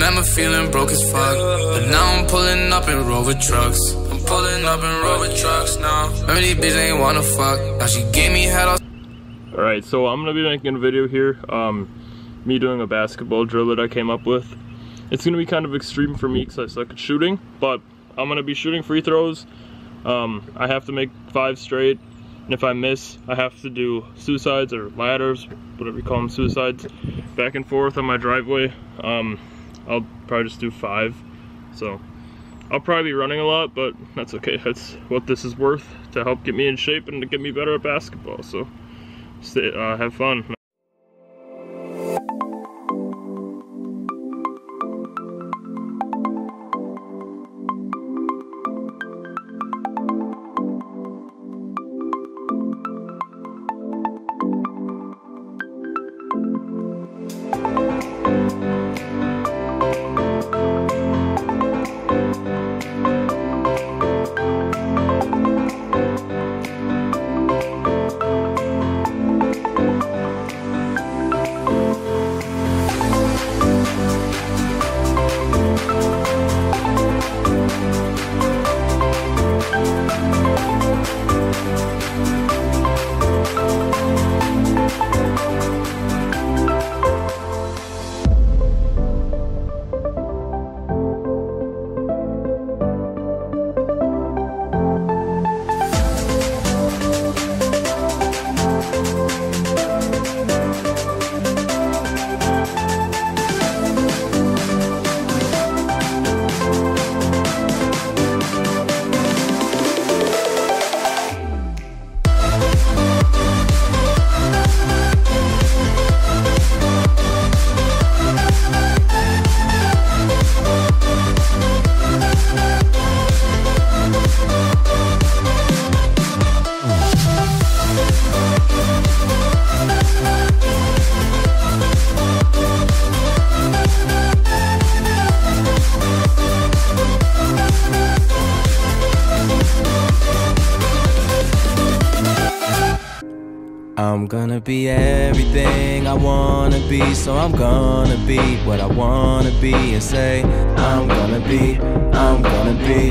Remember feeling broke as fuck, but now I'm pulling up in Rover trucks. I'm pulling up in Rover trucks now. Remember these bitches ain't wanna fuck, now she gave me head. Alright, so I'm gonna be making a video here, um, me doing a basketball drill that I came up with. It's gonna be kind of extreme for me because I suck at shooting, but I'm gonna be shooting free throws. Um, I have to make five straight, and if I miss, I have to do suicides or ladders, whatever you call them, suicides, back and forth on my driveway. Um, I'll probably just do five. So I'll probably be running a lot, but that's okay. That's what this is worth to help get me in shape and to get me better at basketball. So stay, uh, have fun. I'm gonna be everything I wanna be, so I'm gonna be what I wanna be and say, I'm gonna be, I'm gonna be.